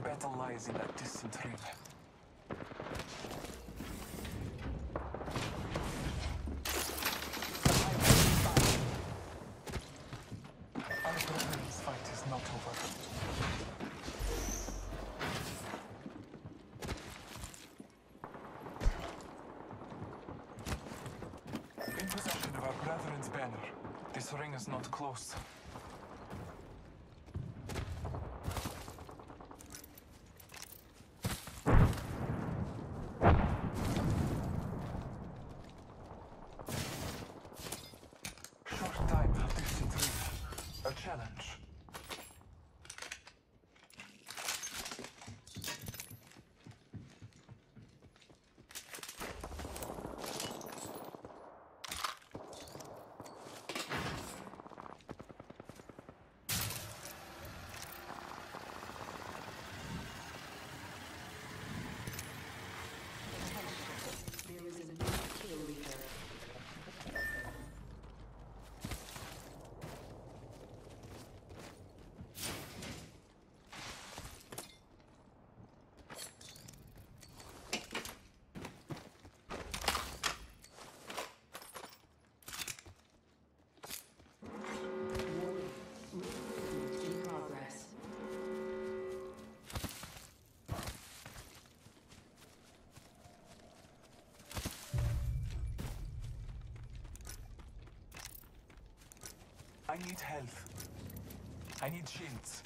battle lies in that distant over. In possession of our banner. This ring is not close. Short time, distant ring. A challenge. I need health. I need shields.